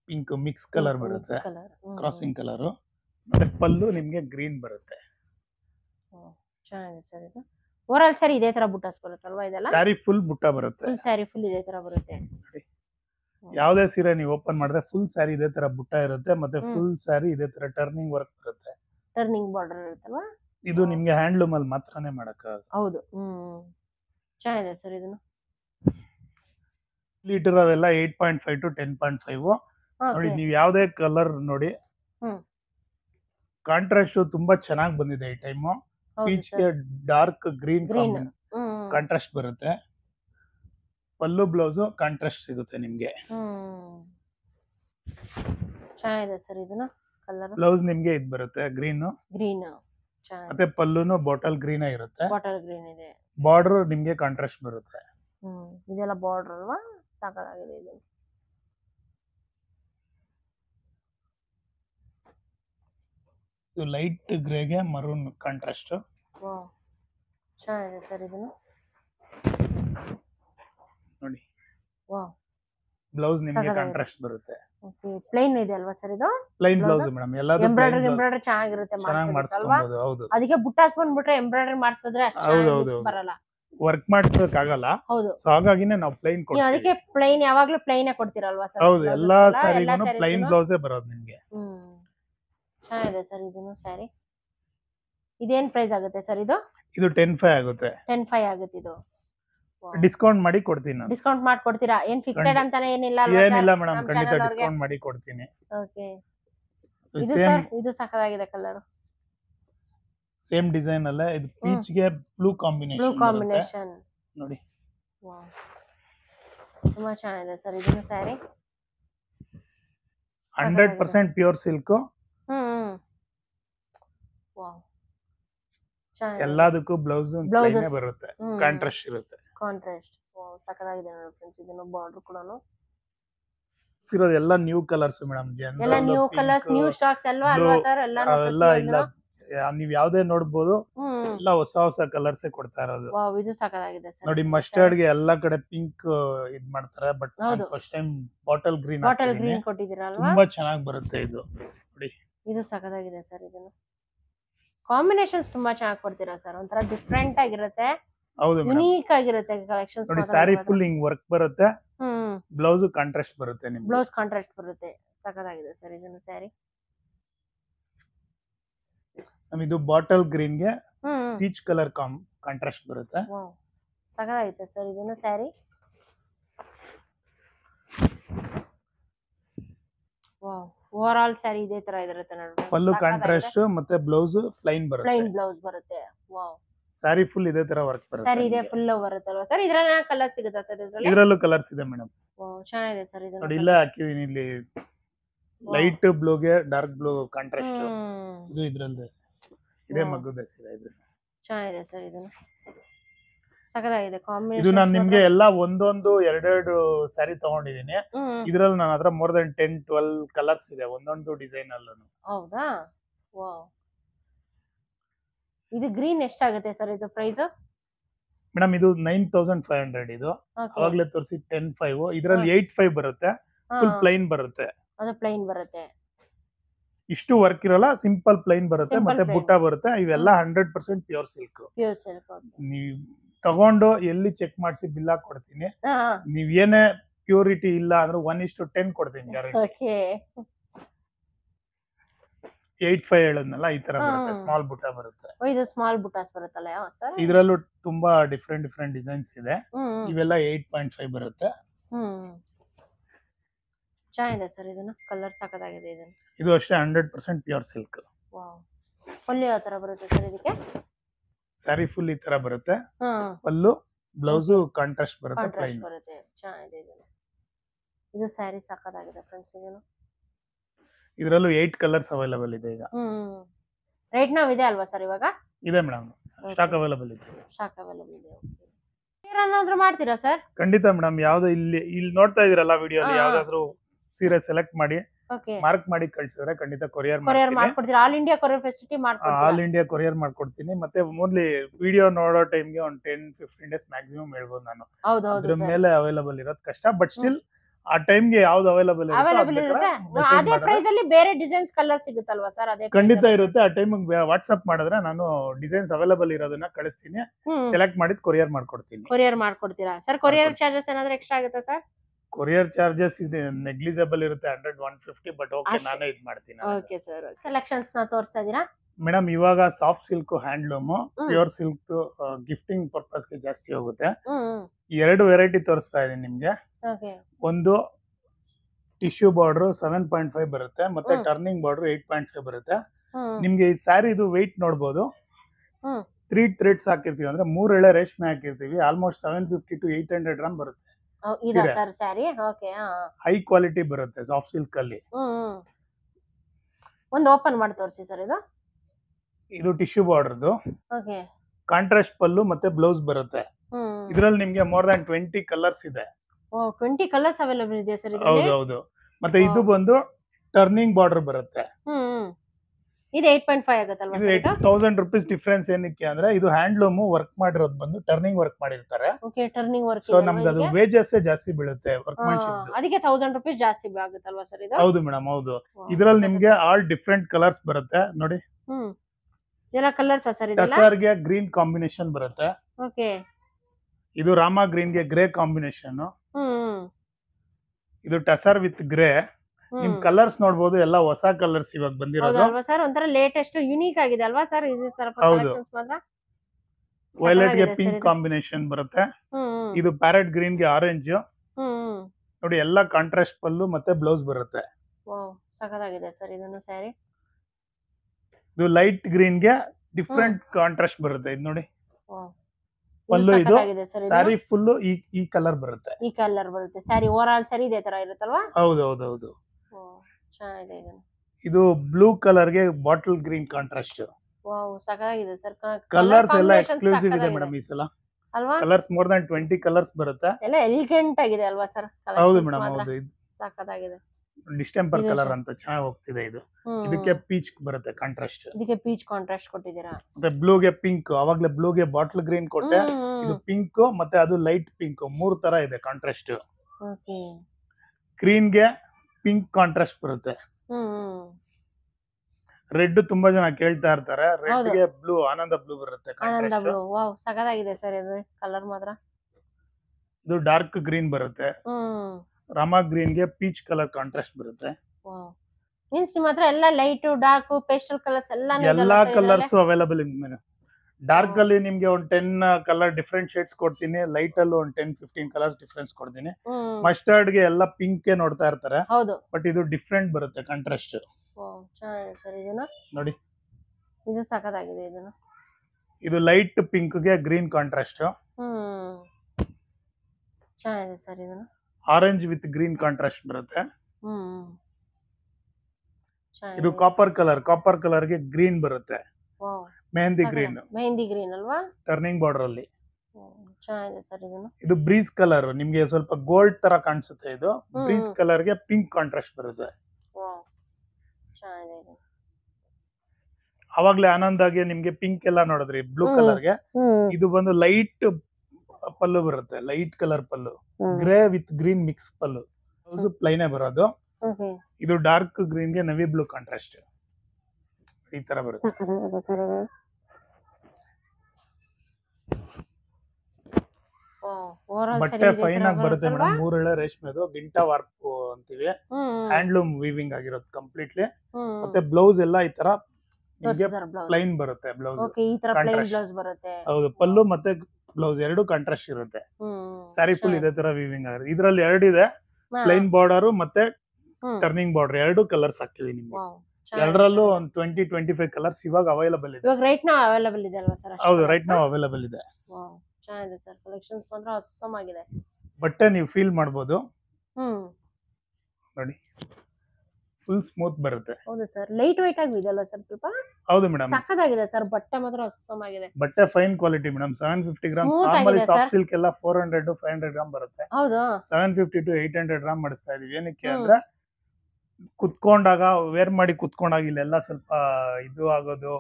ಪಿಂಕ್ ಮಿಕ್ಸ್ ಕಲರ್ ಬರುತ್ತೆ. ಕಲರ್ ಕ್ರಾಸಿಂಗ್ ಕಲರ್ ಮತ್ತೆ ಪಲ್ಲು ನಿಮ್ಗೆ ಗ್ರೀನ್ ಬರುತ್ತೆ. ಚೆನ್ನಾಗಿದೆ ಸರ್ ಇದು. ಓವರ್ ಸರಿ ಇದೆ ತರ ಬುಟ್ಟಾಸ್ ಬರುತ್ತಲ್ವಾ ಇದೆಲ್ಲ? ಸ್ಯಾರಿ ಫುಲ್ ಬುಟ್ಟ ಬರುತ್ತೆ. ಫುಲ್ ಸ್ಯಾರಿ ಫುಲ್ ಇದೆ ತರ ಬರುತ್ತೆ. ಯಾವ್ದೇ ಸೀರೆ ನೀವು ಓಪನ್ ಮಾಡಿದ್ರೆ ಫುಲ್ ಸ್ಯಾರಿ ಇದೇ ತರ ಬುಟ್ಟ ಇರುತ್ತೆ ಮತ್ತೆ ಫುಲ್ ಸ್ಯಾರಿ ಇದೇ ತರ ಟರ್ನಿಂಗ್ ವರ್ಕ್ ಬರುತ್ತೆ. ಟರ್ನಿಂಗ್ ಬಾರ್ಡರ್ ಇರುತ್ತಲ್ವಾ? ಇದು ನಿಮಗೆ ಹ್ಯಾಂಡ್ಲೂಮ್ ಅಲ್ಲಿ ಮಾತ್ರನೇ ಮಾಡಕ ಹೌದು. ಹ್ಮ್ ಚೆನ್ನಾಗಿದೆ ಸರ್ ಇದನ್ನು. ಲೀಟರ್ ಅವೆಲ್ಲ eight point five to ten point five. ನೋಡಿ ನೀವು ಯಾವುದೇ ಕಲರ್ ನೋಡಿ. ಹ್ಮ್. ಕಾಂಟ್ರಾಸ್ಟ್ ತುಂಬಾ ಚೆನ್ನಾಗಿ ಬಂದಿದೆ ಈ ಟೈಮು. ಹೌದು ಪೀಚ್ಗೆ ಡಾರ್ಕ್ ಗ್ರೀನ್. ಕಾಂಟ್ರಾಸ್ಟ್ ಬರುತ್ತೆ. ಪಲ್ಲು ಬ್ಲೌಸ್ ಕಾಂಟ್ರಾಸ್ಟ್ ಸಿಗುತ್ತೆ ನಿಮ್ಗೆ. ಚೆನ್ನಾಗಿದೆ ಸರ್ ಇದನ್ನ ಕಲರ್ ಬ್ಲೌಸ್ ನಿಮ್ಗೆ ಇದ್ ಬರುತ್ತೆ ಗ್ರೀನ್? ಗ್ರೀನ್. ಮತ್ತೆ ಪಲ್ಲುನು ಬಾಟಲ್ ಗ್ರೀನ್ ಇರುತ್ತೆ. ಬಾಟಲ್ ಗ್ರೀನ್ ಇದೆ. ಬಾರ್ಡರ್ ನಿಮ್ಗೆ ಕಾಂಟ್ರಾಸ್ಟ್ ಬರುತ್ತೆ. ಇದೆಲ್ಲ ಬಾರ್ಡರ್ ಅಲ್ವಾ? ಸಾಕಾಗಿದೆ ಇದು. ಇದು ಲೈಟ್ ಗ್ರೇಗೆ ಮರೂನ್ ಕಾಂಟ್ರಾಸ್ಟ್ ಚೆನ್ನಾಗಿದೆ ಸರ್ ಇದನ್ನು. ನೋಡಿ. ವಾವ್. ಬ್ಲೌಸ್ ನಿಮಗೆ ಕಾಂಟ್ರಾಸ್ಟ್ ಬರುತ್ತೆ. ಓಕೆ ಪ್ಲೇನ್ ಇದೆ ಅಲ್ವಾ ಸರ್ ಇದು? ಪ್ಲೇನ್? ಬ್ಲೌಸ್? ಮೇಡಮ್ ಎಲ್ಲದೂ ಎಂಬ್ರಾಯ್ಡರಿ ಎಂಬ್ರಾಯ್ಡರಿ ಚೆನ್ನಾಗಿರುತ್ತೆ ಚೆನ್ನಾಗಿ ಮಾಡ್ಸೋದಕ್ಕಲ್ವಾ ಹೌದು. ಅದಕ್ಕೆ ಬುಟ್ಟಾಸ್ ಬಂದ್ಬಿಟ್ರೆ ಎಂಬ್ರಾಯ್ಡರಿ ಮಾಡಿಸಿದ್ರೆ ಅಷ್ಟು. ಬರಲ್ಲ. ವರ್ಕ್ ಮಾಡಿಸೋಕ್ಕಾಗಲ್ಲ. ಹೌದು. ಸೊ ಹಾಗಾಗಿನೇ ನಾವು ಪ್ಲೈನ್ ಕೊಡ್ತೀವಿ. ಅದಕ್ಕೆ ಪ್ಲೈನ್ ಯಾವಾಗ್ಲೂ ಪ್ಲೈನ್ ಕೊಡ್ತೀರಲ್ವಾ ಸರ್ ಹೌದು ಎಲ್ಲಾ ಸಾರಿಗೂ ಪ್ಲೈನ್ ಬ್ಲೌಸೇ ಬರೋದು ನಿಮ್ಗೆ. ಚೆನ್ನಾಗಿದೆ ಸರ್ ಇದನ್ನು ಸ್ಯಾರಿ ಇದೇನ್ ಪ್ರೈಸ್ ಆಗುತ್ತೆ ಸರ್ ಇದು? ಇದು ಟೆನ್ ಫೈವ್ ಆಗುತ್ತೆ. ಟೆನ್ ಫೈವ್ ಆಗುತ್ತೆ ಇದು. ಡಿಸ್ಕೌಂಟ್ ಮಾಡಿ ಕೊಡ್ತೀನಿ ನಾನು. ಡಿಸ್ಕೌಂಟ್ ಮಾಡ್ಕೊಡ್ತೀರಾ ಏನ್ ಫಿಕ್ಸೆಡ್. ಅಂತಾನೆ ಏನಿಲ್ಲ ಏನಿಲ್ಲ ಮೇಡಮ್ ಖಂಡಿತ ಡಿಸ್ಕೌಂಟ್ ಮಾಡಿ ಕೊಡ್ತೀನಿ. ಓಕೆ ಇದು ಸರ್ ಇದು ಸಕ್ಕತ್ತಾಗಿದೆ ಕಲರ್ ಸೇಮ್ ಡಿಸೈನ್ ಅಲ್ಲ ಇದು ಪೀಚ್ಗೆ ಬ್ಲೂ ಕಾಂಬಿನೇಷನ್ ಬ್ಲೂ ಕಾಂಬಿನೇಷನ್ ನೋಡಿ. ತುಂಬಾ ಚೆನ್ನಾಗಿದೆ ಸರ್ ಇದು ಸ್ಯಾರಿ ಹಂಡ್ರೆಡ್ ಸಾಕಾಗಿದೆ. ಪರ್ಸೆಂಟ್ ಪ್ಯೂರ್ ಸಿಲ್ಕ್ ಹ್ಮ್ ವಾಹ್ ಎಲ್ಲದಕ್ಕೂ ಬ್ಲೌಸ್ ಬರುತ್ತೆ. ಕಾಂಟ್ರಾಸ್ಟ್ ಇರುತ್ತೆ. ಕಾಂಟ್ರಾಸ್ಟ್ ಸಖತ್ತಾಗಿದೆ ನೋಡಿ ಫ್ರೆಂಡ್ಸ್ ಇದನ್ನು ಬಾರ್ಡರ್ ಕೂಡ ಎಲ್ಲ ನ್ಯೂ ಕಲರ್ಸ್ ಮೇಡಮ್ ಎಲ್ಲ ನ್ಯೂ ಕಲರ್ಸ್ ನ್ಯೂ ಸ್ಟಾಕ್ಸ್ ಅಲ್ವಾ ಅಲ್ವಾ ಸರ್ ಎಲ್ಲ ಅವೆಲ್ಲ ಇಲ್ಲ. ಯಾ- ನೀವ್ ಯಾವ್ದೇ ನೋಡ್ಬೋದು ಹ್ಮ್. ಎಲ್ಲ ಹೊಸ ಹೊಸ ಕಲರ್ಸ್ ಕೊಡ್ತಾ ಇರೋದು. ಇದು ಸರ್ ನೋಡಿ ಮಸ್ಟರ್ಡ್ಗೆ ಎಲ್ಲಾ ಕಡೆ ಪಿಂಕ್ ಇದ್ ಮಾಡ್ತಾರೆ but first time bottle green bottle green ಕೊಟ್ಟಿದ್ದೀರಲ್ವಾ? ತುಂಬಾ ಚೆನ್ನಾಗಿ ಬರುತ್ತೆ ಇದು. ನೋಡಿ. ಇದು ಸಖತ್ತಾಗಿದೆ ಸರ್ ಇದನ್ನು. ಕಾಂಬಿನೇಷನ್ಸ್ ತುಂಬಾ ಚೆನ್ನಾಗಿ ಕೊಡ್ತೀರಾ ಸರ್ ಒಂಥರ ಡಿಫ್ರೆಂಟ್ ಆಗಿರುತ್ತೆ. ಹೌದು ಯುನೀಕ್ ಆಗಿರುತ್ತೆ ಕಲೆಕ್ಷನ್ ನೋಡಿ ಸ್ಯಾರಿ ಫುಲ್ ಹಿಂಗ್ ವರ್ಕ್ ಬರುತ್ತೆ. ಬ್ಲೌಸ್ ಕಾಂಟ್ರಾಸ್ಟ್ ಬರುತ್ತೆ ನಿಮ್ಗೆ ಬ್ಲೌಸ್ ಕಾಂಟ್ರಾಸ್ಟ್ ಬರುತ್ತೆ. ಸಖತ್ತಾಗಿದೆ ಸರ್ ಇದನ್ನು ಸ್ಯಾರಿ ಇದು ಬಾಟಲ್ ಗ್ರೀನ್ಗೆ ಪೀಚ್ ಕಲರ್ ಕಾಮ್ ಕಾಂಟ್ರಾಸ್ಟ್ ಬರುತ್ತೆ. ಸಖತ್ತಾಗಿದೆ ಸರ್ ಇದನ್ನು ಸ್ಯಾರಿ ಓವರ್ ಆಲ್ ಸ್ಯಾರಿ ಇದೇ ತರ ಇರುತ್ತೆ ನೋಡಿ ಪಲ್ಲು ಕಾಂಟ್ರಾಸ್ಟ್ ಮತ್ತೆ ಬ್ಲೌಸ್ ಪ್ಲೈನ್ ಪ್ಲೈನ್ ಬರುತ್ತೆ ಬ್ಲೌಸ್ ಬರುತ್ತೆ. ವಾವ್ ಸ್ಯಾರಿ ಫುಲ್ ಇದೇ ತರ ವರ್ಕ್ ಸರ್ ಬರುತ್ತೆ ಇದೆ ಫುಲ್ ಬರುತ್ತಲ್ವಾ ಸರ್ ಇದ್ರಲ್ಲಿ ಕಲರ್ ಸಿಗುತ್ತಾ ಸರ್ ಇದ್ರಲ್ಲಿ? ಇದರಲ್ಲೂ ಕಲರ್ಸ್ ಇದೆ ಮೇಡಮ್ ಚೆನ್ನಾಗಿದೆ ಸರ್ ಇದು ನೋಡಿ ಇಲ್ಲೇ ಹಾಕಿದೀನಿ ಇಲ್ಲಿ. ಲೈಟ್ ಬ್ಲೂಗೆ ಡಾರ್ಕ್ ಬ್ಲೂ ಕಾಂಟ್ರಾಸ್ಟ್ ಇದು ಇದ್ರಲ್ದೆ ಇದೇ. ಮಗ್ಗದ ಸೀರೆ ಇದು. ಚೆನ್ನಾಗಿದೆ ಸರ್ ಇದು. ಕಾಂಬಿನೇಷನ್ ನಾನು ನಿಮ್ಗೆ ಎಲ್ಲ ಒಂದೊಂದು ಎರಡೆರಡು ಸ್ಯಾರಿ ತಗೊಂಡಿದೀನಿ ಇದ್ರಲ್ಲಿ ನನ್ನ ಹತ್ರ more than ten twelve colours ಇದೆ ಒಂದೊಂದು ಡಿಸೈನ್ ಅಲ್ಲೂ ಹೌದಾ? ವಾವ್ ಇದು ಗ್ರೀನ್ ಎಷ್ಟಾಗುತ್ತೆ ಸರ್ ಇದು ಪ್ರೈಸ್ ಮೇಡಮ್ ಇದು ನೈನ್ ತೌಸಂಡ್ ಫೈವ್ ಹಂಡ್ರೆಡ್ ಇದು. ಅವಾಗ್ಲೇ ತೋರಿಸಿ ಟೆನ್ ಫೈವ್ ಇದ್ರಲ್ಲಿ ಏಟ್ ಫೈವ್ ಬರುತ್ತೆ. ಫುಲ್ ಪ್ಲೈನ್ ಬರುತ್ತೆ. ಅದು ಪ್ಲೈನ್ ಬರುತ್ತೆ. ಇಷ್ಟು ವರ್ಕ್ ಇರಲ್ಲ ಸಿಂಪಲ್ ಪ್ಲೈನ್ ಬರುತ್ತೆ ಮತ್ತೆ. ಬುಟ್ಟ ಬರುತ್ತೆ. ಇವೆಲ್ಲ hundred percent pure silk pure silk ನೀವು ತಗೊಂಡು ಎಲ್ಲಿ ಚೆಕ್ ಮಾಡಿಸಿ ಬಿಲ್ ಹಾಕಿ ಕೊಡ್ತೀನಿ ನೀವ್ ಏನೇ ಪ್ಯೂರಿಟಿ ಇಲ್ಲ ಅಂದ್ರೆ ಒನ್ ಇಷ್ಟು ಟೆನ್ ಕೊಡ್ತೀನಿ ಗ್ಯಾರಂಟಿ ಓಕೆ ಏಟ್ ಫೈವ್ ಹೇಳದ್ನಲ್ಲ ಈ ತರ ಬರುತ್ತೆ. ಹಾ. ಸ್ಮಾಲ್ ಬುಟ್ಟ ಬರುತ್ತೆ. ಇದು ಸ್ಮಾಲ್ ಬುಟಾಸ್ ಬರುತ್ತಲ್ಲ ಯಾವ ಸರ್? ಇದ್ರಲ್ಲೂ ತುಂಬಾ ಡಿಫ್ರೆಂಟ್ ಡಿಫ್ರೆಂಟ್ ಡಿಸೈನ್ಸ್ ಇದೆ. ಹ್ಮ್ ಇವೆಲ್ಲ ಏಟ್ ಪಾಯಿಂಟ್ ಫೈವ್ ಬರುತ್ತೆ. ಹ್ಮ್. ಚೆನ್ನಾಗಿದೆ ಸರ್ ಇದನ್ನ. ಕಲರ್ ಸಾಕದಾಗಿದೆ ಇದನ್ನು. ಇದು ಅಷ್ಟೇ hundred percent pure silk wow. Pallu ಯಾವ ತರ ಬರುತ್ತೆ ಸರ್ ಇದಕ್ಕೆ? ಸ್ಯಾರಿ ಫುಲ್ ಈ ತರ ಬರುತ್ತೆ. ಹಾ. ಪಲ್ಲು ಬ್ಲೌಸು ಕಾಂಟ್ರಾಸ್ಟ್ ಬರುತ್ತೆ ಕಾಂಟ್ರಾಸ್ಟ್ ಪ್ಲೈನ್ ಬರುತ್ತೆ. ಚೆನ್ನಾಗಿದೆ ಇದೆ ಇದು ಸ್ಯಾರಿ ಸಾಕದಾಗಿದೆ ಫ್ರೆಂಡ್ಸ್ ಇದನ್ನು. ಇದ್ರಲ್ಲೂ ಏಟ್ ಕಲರ್ಸ್ ಅವೈಲಬಲ್ ಇದೆ ಈಗ. ಹ್ಮ್ ರೈಟ್ ನಾವ್ ಇದೆ ಅಲ್ವಾ ಸರ್ ಇವಾಗ? ಇದೆ ಮೇಡಮ್ ಸ್ಟಾಕ್ ಅವೈಲಬಲ್ ಇದೆ. ಸ್ಟಾಕ್ ಅವೈಲಬಲ್ ಇದೆ ಏನಾದ್ರು ಮಾಡ್ತೀರಾ ಸರ್ ಖಂಡಿತ ಮೇಡಮ್ ಯಾವ್ದು ಇಲ್ಲಿ ಇಲ್ಲಿ ನೋಡ್ತಾ ಇದೀರಲ್ಲ ವಿಡಿಯೋ ಅಲ್ಲಿ ಹಾ. ಯಾವ್ದಾದ್ರು ಸೀರೆ ಸೆಲೆಕ್ಟ್ ಮಾಡಿ ಓಕೆ ಮಾರ್ಕ್ ಮಾಡಿ ಕಳ್ಸಿದ್ರೆ ಖಂಡಿತ ಕೊರಿಯರ್ ಕೊರಿಯರ್ ಮಾಡ್ಕೊಡ್ತೀರಾ? All India courier facility all ಮಾಡ್ಕೊಡ್ತೀರಾ? ಇಂಡಿಯಾ ಕೊರಿಯರ್ ಮಾಡ್ಕೊಡ್ತೀನಿ. ಮತ್ತೆ ಮೋಸ್ಟ್ಲಿ ವಿಡಿಯೋ ನೋಡೋ ಟೈಮ್ಗೆ ಒಂದು ಟೆನ್ ಫಿಫ್ಟೀನ್ ಡೇಸ್ ಮ್ಯಾಕ್ಸಿಮಮ್ ಹೇಳ್ಬೋದು ನಾನು. ಹೌದು ಹೌದು ಅದ್ರ ಮೇಲೆ ಅವೈಲಬಲ್ ಇರೋದು ಕಷ್ಟ ಬಟ್ ಸ್ಟಿಲ್ ಆ ಟೈಮ್ಗೆ ಯಾವ್ದು ಅವೈಲಬಲ್ ಅವೈಲೇಬಲ್ ಇರುತ್ತೆ. ಅದೇ ಪ್ರೈಸ್ ಅಲ್ಲಿ ಬೇರೆ ಡಿಸೈನ್ಸ್ ಕಲರ್ ಸಿಗುತ್ತಲ್ವಾ ಸರ್ ಅದೇ ಖಂಡಿತ ಇರುತ್ತೆ. ಆ ಟೈಮ್ ವಾಟ್ಸ್ಆಪ್ ಮಾಡಿದ್ರೆ ನಾನು ಡಿಸೈನ್ಸ್ ಅವೈಲಬಲ್ ಇರೋದನ್ನ ಕಳಿಸ್ತೀನಿ. ಸೆಲೆಕ್ಟ್ ಮಾಡಿದ್ ಕೊರಿಯರ್ ಮಾಡ್ಕೊಡ್ತೀನಿ. ಕೊರಿಯರ್ ಮಾಡ್ಕೊಡ್ತೀರಾ? Sir courier. ಚಾರ್ಜಸ್ ಏನಾದ್ರು ಎಕ್ಸ್ಟ್ರಾ ಆಗುತ್ತಾ ಸರ್ ಕೊರಿಯರ್ ಚಾರ್ಜಸ್ ನೆಗ್ಲಿಜಬಲ್ ಇರುತ್ತೆ hundred one fifty but okay. ನಾನೇ ಇದ್ ಮಾಡ್ತೀನಿ ಓಕೆ ಸರ್ ಕಲೆಕ್ಷನ್ಸ್ನ ತೋರಿಸ್ತಾ ಇದೀರಾ ಮೇಡಮ್ ಇವಾಗ soft silk handloom. Pure silk gifting ಪರ್ಪಸ್ಗೆ ಜಾಸ್ತಿ ಹೋಗುತ್ತೆ. ಎರಡು ವೆರೈಟಿ ತೋರಿಸ್ತಾ ಇದೀನಿ ನಿಮ್ಗೆ. ಒಂದು tissue border seven point five ಬರುತ್ತೆ ಮತ್ತೆ turning border eight point five ಬರುತ್ತೆ. ನಿಮ್ಗೆ ಈ ಸ್ಯಾರಿ ಇದು ವೆಯ್ಟ್ ನೋಡ್ಬೋದು. ತ್ರೀ ಥ್ರೆಡ್ಸ್ ಹಾಕಿರ್ತೀವಿ ಅಂದ್ರೆ ಮೂರ್ ಎಳೆ ರೇಷ್ಮೆ ಹಾಕಿರ್ತೀವಿ almost seven fifty to eight hundred gram ಬರುತ್ತೆ ಹೌ- ಕ್ವಾಲಿಟಿ ಬರುತ್ತೆ ಸಾಫ್ಟ್ ಸಿಲ್ಕ್ ಅಲ್ಲಿ. ಒಂದು ಓಪನ್ ಮಾಡಿ ತೋರಿಸಿ ಸರ್ ಇದು. ಇದು ಟಿಶ್ಯೂ ಬಾರ್ಡರ್ದು ಕಾಂಟ್ರಾಸ್ಟ್ ಪಲ್ಲು ಮತ್ತೆ ಬ್ಲೌಸ್ ಬರುತ್ತೆ. ಇದರಲ್ಲಿ ನಿಮ್ಗೆ ಮೋರ್ ದನ್ ಟ್ವೆಂಟಿ ಕಲರ್ಸ್ ಇದೆ. ಟ್ವೆಂಟಿ ಕಲರ್ಸ್ ಅವೈಲೇಬಲ್ ಇದೆ ಸರ್ ಹೌದು ಹೌದು ಮತ್ತೆ ಇದು ಬಂದು ಟರ್ನಿಂಗ್ ಬಾರ್ಡರ್ ಬರುತ್ತೆ. ಹ್ಮ್. ಇದು ಏಟ್ ಪಾಯಿಂಟ್ ಫೈವ್ ಆಗುತ್ತಲ್ವಾ ಇದು ಏಟ್ ತೌಸಂಡ್ ರುಪೀಸ್ ಡಿಫ್ರೆನ್ಸ್ ಏನಕ್ಕೆ ಅಂದ್ರೆ ಇದು ಹ್ಯಾಂಡ್ಲೂಮ್ ವರ್ಕ್ ಮಾಡಿರೋದು ಬಂದು ಟರ್ನಿಂಗ್ ವರ್ಕ್ ಮಾಡಿರ್ತಾರೆ. ಓಕೆ ಟರ್ನಿಂಗ್ ವರ್ಕ್ ಸೊ ನಮ್ದು ಅದು ವೇಜಸ್ ಜಾಸ್ತಿ ಬೀಳುತ್ತೆ ವರ್ಕ್ಮನ್ಶಿಪ್ ಅದಕ್ಕೆ ತೌಸಂಡ್ ರುಪೀಸ್ ಜಾಸ್ತಿ ಆಗುತ್ತಲ್ವಾ ಸರ್ ಇದು? ಹೌದು ಮೇಡಮ್ ಹೌದು. ಇದ್ರಲ್ಲಿ ನಿಮ್ಗೆ ಆಲ್ ಡಿಫ್ರೆಂಟ್ ಕಲರ್ಸ್ ಬರುತ್ತೆ. ನೋಡಿ. ಹ್ಮ್. ಇದೆಲ್ಲ ಕಲರ್ಸ್ ಸರ್ ಇದೆಲ್ಲ? ಟಸರ್ಗೆ ಗ್ರೀನ್ ಕಾಂಬಿನೇಷನ್ ಬರುತ್ತೆ. ಓಕೆ ಇದು ರಾಮ ಗ್ರೀನ್ಗೆ ಗ್ರೇ ಕಾಂಬಿನೇಷನ್. ಇದು ಟಸರ್ ವಿತ್ ಗ್ರೇ. ನಿಮ್ ಕಲರ್ಸ್ ನೋಡಬಹುದು ಎಲ್ಲ ಹೊಸ ಕಲರ್ಸ್ ಇವಾಗ ಬಂದಿರೋದು. ಸರ್? ಒಂಥರ ಲೇಟೆಸ್ಟ್ ಯುನೀಕ್ ಆಗಿದೆ ಅಲ್ವಾ ಸರ್? ಇದು ಸ್ವಲ್ಪ ಹೌದು. ವೈಲೆಟ್ಗೆ ಪಿಂಕ್ ಕಾಂಬಿನೇಷನ್ ಬರುತ್ತೆ. ಇದು ಪ್ಯಾರೆಟ್ ಗ್ರೀನ್ಗೆ ಆರೆಂಜ್ ನೋಡಿ ಎಲ್ಲ ಕಾಂಟ್ರಾಸ್ಟ್ ಪಲ್ಲು ಮತ್ತೆ ಬ್ಲೌಸ್ ಬರುತ್ತೆ. ಸಖತ್ತಾಗಿದೆ ಸರ್ ಇದನ್ನು ಸ್ಯಾರಿ ಇದು ಲೈಟ್ ಗ್ರೀನ್ಗೆ ಡಿಫ್ರೆಂಟ್ ಕಾಂಟ್ರಾಸ್ಟ್ ಬರುತ್ತೆ. ಇದು ನೋಡಿ. ಪಲ್ಲು ಇದು, ಸರ್ ಸ್ಯಾರಿ ಫುಲ್ ಈ ಈ ಕಲರ್ ಬರುತ್ತೆ. ಈ ಕಲರ್ ಬರುತ್ತೆ. ಸ್ಯಾರಿ ಓವರ್ ಆಲ್ ಸ್ಯಾರಿ ಇದೇ ತರ ಇರುತ್ತಲ್ವಾ? ಹೌದು ಹೌದು ಹೌದು ಚೆನ್ನಾಗಿದೆ ಇದು ಬ್ಲೂ ಕಲರ್ಗೆ ಬಾಟಲ್ ಗ್ರೀನ್ ಕಾಂಟ್ರಾಸ್ಟ್. ವಾವ್ ಸಖತ್ತಾಗಿದೆ ಸರ್. ಕಲರ್ಸ್ ಎಲ್ಲ ಎಕ್ಸ್ಕ್ಲೂಸಿವ್ ಇದೆ ಮೇಡಮ್ ಈ ಸಲ. ಅಲ್ವಾ? Colours more than twenty colours ಬರುತ್ತೆ. ಎಲ್ಲ ಎಲಿಗೆಂಟ್ ಆಗಿದೆ ಅಲ್ವಾ ಸರ್? ಹೌದು ಮೇಡಮ್ ಹೌದು. ಇದು ಸಖತ್ತಾಗಿದೆ. ಡಿಸ್ಟೆಂಪರ್ ಕಲರ್ ಅಂತ ಚೆನ್ನಾಗಿ ಹೋಗ್ತಿದೆ ಇದು. ಇದಕ್ಕೆ ಪೀಚ್ ಬರುತ್ತೆ ಕಾಂಟ್ರಾಸ್ಟ್ ಇದಕ್ಕೆ ಪೀಚ್ ಕಾಂಟ್ರಾಸ್ಟ್ ಕೊಟ್ಟಿದ್ದೀರಾ? ಮತ್ತೆ ಬ್ಲೂಗೆ ಪಿಂಕ್ ಅವಾಗ್ಲೇ ಬ್ಲೂಗೆ ಬಾಟಲ್ ಗ್ರೀನ್ ಕೊಟ್ಟೆ. ಇದು ಪಿಂಕ್ ಮತ್ತೆ ಅದು ಲೈಟ್ ಪಿಂಕ್ ಮೂರ್ ತರ ಇದೆ ಕಾಂಟ್ರಾಸ್ಟ್ ಓಕೆ. ಗ್ರೀನ್ಗೆ ಪಿಂಕ್ ಕಾಂಟ್ರಾಸ್ಟ್ ಬರುತ್ತೆ. ರೆಡ್ ತುಂಬಾ ಜನ ಕೇಳ್ತಾ ಇರ್ತಾರೆ. ರೆಡ್ಗೆ ಬ್ಲೂ ಆನಂದ ಬ್ಲೂ ಬರುತ್ತೆ ಆನಂದ ಬ್ಲೂ ವಾವ್ ಸಗದಾಗಿದೆ ಸರ್ ಇದು ಕಲರ್ ಮಾತ್ರ. ಇದು ಡಾರ್ಕ್ ಗ್ರೀನ್ ಬರುತ್ತೆ. ರಾಮ ಗ್ರೀನ್ಗೆ ಪೀಚ್ ಕಲರ್ ಕಾಂಟ್ರಾಸ್ಟ್ ಬರುತ್ತೆ. ಮೀನ್ಸ್ ನಿಮ್ಮ ಹತ್ರ ಎಲ್ಲ ಲೈಟ್ ಡಾರ್ಕ್ ಪೇಸ್ಟಲ್ ಕಲರ್ಸ್ ಎಲ್ಲ ಎಲ್ಲಾ ಕಲರ್ಸ್ ಅವೈಲಬಲ್ ಇದೆ ಡಾರ್ಕ್ ಅಲ್ಲಿ ನಿಮ್ಗೆ ಒಂದು ಟೆನ್ ಕಲರ್ ಡಿಫ್ರೆಂಟ್ ಶೇಡ್ಸ್ ಕೊಡ್ತೀನಿ ಲೈಟ್ ಅಲ್ಲಿ ಒಂದು ಟೆನ್ ಫಿಫ್ಟೀನ್ ಕಲರ್ಸ್ ಡಿಫ್ರೆನ್ಸ್ ಕೊಡ್ತೀನಿ. ಮಸ್ಟರ್ಡ್ಗೆ ಎಲ್ಲ ಪಿಂಕ್ ನೋಡ್ತಾ ಇರ್ತಾರೆ. ಹೌದು. ಬಟ್ ಇದು ಡಿಫ್ರೆಂಟ್ ಬರುತ್ತೆ ಕಾಂಟ್ರಾಸ್ಟ್ ನೋಡಿ. ಇದು ಸಖತ್ತಾಗಿದೆ ಇದನ್ನ. ಇದು ಲೈಟ್ ಪಿಂಕ್ಗೆ ಗ್ರೀನ್ ಕಾಂಟ್ರಾಸ್ಟ್ ಹ್ಮ್. ಚೆನ್ನಾಗಿದೆ ಸರ್ ಇದನ್ನು. ಆರೆಂಜ್ ವಿತ್ ಗ್ರೀನ್ ಕಾಂಟ್ರಾಸ್ಟ್ ಬರುತ್ತೆ. ಇದು ಕಾಪರ್ ಕಲರ್ ಕಾಪರ್ ಕಲರ್ಗೆ ಗ್ರೀನ್ ಬರುತ್ತೆ. ಮೆಹಂದಿ ಗ್ರೀನ್ ಮೆಹಂದಿ ಗ್ರೀನ್ ಅಲ್ವಾ? ಟರ್ನಿಂಗ್ ಬಾರ್ಡರ್ ಅಲ್ಲಿ. ಇದು ಬ್ರೀಸ್ ಕಲರ್ ನಿಮ್ಗೆ ಸ್ವಲ್ಪ ಗೋಲ್ಡ್ ತರ ಕಾಣಿಸುತ್ತೆ ಇದು. ಬ್ರೀಸ್ ಕಲರ್ಗೆ ಪಿಂಕ್ ಕಾಂಟ್ರಾಸ್ಟ್ ಬರುತ್ತೆ. ಅವಾಗ್ಲೇ ಆನಂದ್ ಆಗಿ ನಿಮ್ಗೆ ಪಿಂಕ್ ಎಲ್ಲ ನೋಡಿದ್ರಿ ಬ್ಲೂ. ಕಲರ್ಗೆ. ಇದು ಬಂದು ಲೈಟ್ ಪಲ್ಲು ಬರುತ್ತೆ light colour pallu. Grey with green mix pallu. Blouse ಪ್ಲೈನೇ ಬರೋದು. ಇದು ಡಾರ್ಕ್ ಗ್ರೀನ್ಗೆ ನವಿ ಬ್ಲೂ ಕಾಂಟ್ರಾಸ್ಟ್. ಈ ತರ ಬರುತ್ತೆ. ಬಟ್ಟೆ ಫೈನ್ ಆಗಿ ಬರುತ್ತೆ ಮೇಡಮ್. ಮೂರೆಳೆ ರೇಷ್ಮೆದು ಗಿಂಟಾ ವಾರ್ಪ್ ಅಂತೀವಿ. ಹ್ಯಾಂಡ್ಲೂಮ್ ವೀವಿಂಗ್ ಆಗಿರೋದು ಕಂಪ್ಲೀಟ್ಲಿ ಮತ್ತೆ ಬ್ಲೌಸ್ ಎಲ್ಲ ಈ ತರ ನಿಮ್ಗೆ ಪ್ಲೈನ್ ಬರುತ್ತೆ ಬ್ಲೌಸ್ ಹೌದು ಪಲ್ಲು ಮತ್ತೆ ಬ್ಲೌಸ್ ಎರಡು ಕಾಂಟ್ರಾಸ್ಟ್ ಇರುತ್ತೆ. ಸ್ಯಾರಿ ಫುಲ್ ಇದೆ ತರ ವಿವಿಂಗ್ ಆಗುತ್ತೆ. ಇದ್ರಲ್ಲಿ ಎರಡು ಇದೆ. ಪ್ಲೈನ್ ಬಾರ್ಡರ್ ಮತ್ತೆ ಟರ್ನಿಂಗ್ ಬಾರ್ಡರ್ ಎರಡು ಕಲರ್ಸ್ ಹಾಕಿದೀನಿ ನಿಮ್ಗೆ. ಎರಡರಲ್ಲೂ. ಒಂದು ಟ್ವೆಂಟಿ ಟ್ವೆಂಟಿ ಫೈವ್ ಕಲರ್ಸ್ ಇವಾಗ ಅವೈಲಬಲ್ ಇದೆ. ಇವಾಗ ರೈಟ್ ನಾವ್ ಅವೈಲೇಬಲ್ ಇದೆ ಅಲ್ವಾ ಸರ್ ಹೌದು ರೈಟ್ ನಾವು ಅವೈಲಬಲ್ ಇದೆ. ಚೆನ್ನಾಗಿದೆ ಸರ್. ಕಲೆಕ್ಷನ್ಸ್ ಮಾತ್ರ ಅಸಮ್ ಆಗಿದೆ. ಬಟ್ಟೆ ನೀವು ಫೀಲ್ ಮಾಡ್ಬೋದು. ಹ್ಮ್. ನೋಡಿ. ಫುಲ್ ಸ್ಮೂತ್ ಬರುತ್ತೆ. ಹೌದು ಸರ್. ಲೈಟ್ ವೈಟ್ ಆಗಿ ಇದೆ ಅಲ್ವಾ ಸರ್ ಸ್ವಲ್ಪ? ಹೌದು ಮೇಡಮ್ ಸಕ್ಕದಾಗಿದೆ ಸರ್. ಬಟ್ಟೆ ಮಾತ್ರ ಅಸಮ್ ಆಗಿದೆ ಬಟ್ಟೆ fine quality madam seven fifty gram normally soft silk ಎಲ್ಲ four hundred five hundred gram ಬರುತ್ತೆ. ಹೌದು. Seven fifty to eight hundred gram ಮಾಡಿಸ್ತಾ ಇದೀವಿ. ಏನಕ್ಕೆ ಅಂದ್ರೆ ಕುತ್ಕೊಂಡಾಗ ವೇರ್ ಮಾಡಿ ಕುತ್ಕೊಂಡಾಗ ಇಲ್ಲೆಲ್ಲ ಸ್ವಲ್ಪ ಇದು ಆಗೋದು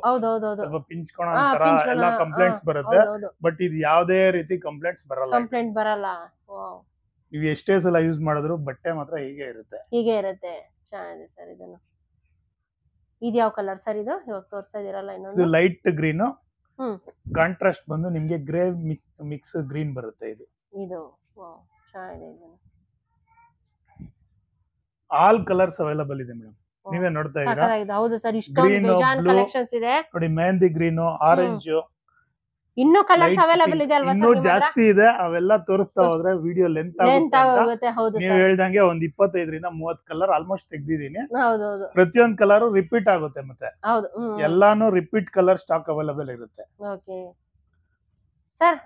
ಸ್ವಲ್ಪ ಪಿಂಚ್ಕೊಳೋ ತರ ಎಲ್ಲ ಕಂಪ್ಲೇಂಟ್ಸ್ ಬರುತ್ತೆ. ಬಟ್ ಇದು ಯಾವ್ದೇ ರೀತಿ ಕಂಪ್ಲೇಂಟ್ಸ್ ಬರಲ್ಲ ಕಂಪ್ಲೇಂಟ್ ಬರಲ್ಲ. ನೀವು ಎಷ್ಟೇ ಸಲ ಯೂಸ್ ಮಾಡಿದ್ರು ಬಟ್ಟೆ ಮಾತ್ರ ಹೀಗೆ ಇರುತ್ತೆ. ಹೀಗೆ ಇರುತ್ತೆ. ಚೆನ್ನಾಗಿದೆ ಸರ್ ಇದನ್ನು. ಇದು ಯಾವ ಕಲರ್ ಸರ್ ಇದು? ಇವಾಗ ತೋರಿಸ್ತಾ ಇದೀರಲ್ಲ ಇದು ಇನ್ನೊಂದು ಲೈಟ್ ಗ್ರೀನ್. ಹ್ಮ್. ಕಾಂಟ್ರಾಸ್ಟ್ ಬಂದು ನಿಮ್ಗೆ ಗ್ರೇ ಮಿಕ್ಸ್ ಗ್ರೀನ್ ಬರುತ್ತೆ ಇದು. ಇದು ವಾವ್ ಚೆನ್ನಾಗಿದೆ ಇದನ್ನು ಆಲ್ ಕಲರ್ಸ್ ಅವೈಲಬಲ್ ಇದೆ ಮೇಡಮ್. ನೀವೇ ನೋಡ್ತಾ ಇದ್ದೀರಾ? ಸಖತ್ತಾಗಿದೆ. ಹೌದು ಸರ್ ಇಷ್ಟೊಂದು Green, ಬೇಜಾನ್ blue. ಕಲೆಕ್ಷನ್ಸ್ ಇದೆ. ನೋಡಿ ಮೆಹಂದಿ ಗ್ರೀನ್ ಆರೆಂಜ್. ಇನ್ನೂ ಕಲರ್ಸ್ ಅವೈಲೇಬಲ್ ಇದೆ ಅಲ್ವಾ ಇನ್ನು ಜಾಸ್ತಿ ಇದೆ ಅವೆಲ್ಲ ತೋರಿಸ್ತಾ ಹೋದ್ರೆ ವಿಡಿಯೋ ಲೆಂತ್ ಆಗುತ್ತೆ ಹೌದು ನೀವು ಹೇಳ್ದಂಗೆ ಒಂದ್ ಇಪ್ಪತ್ತೈದರಿಂದ ಮೂವತ್ ಕಲರ್ ಆಲ್ಮೋಸ್ಟ್ ತೆಗ್ದಿದೀನಿ ಹೌದು ಪ್ರತಿಯೊಂದ್ ಕಲರ್ ರಿಪೀಟ್ ಆಗುತ್ತೆ ಮತ್ತೆ. ಹೌದು ಎಲ್ಲಾನು ರಿಪೀಟ್ ಕಲರ್ ಸ್ಟಾಕ್ ಅವೈಲೇಬಲ್ ಇರುತ್ತೆ. ಓಕೆ. ಸರ್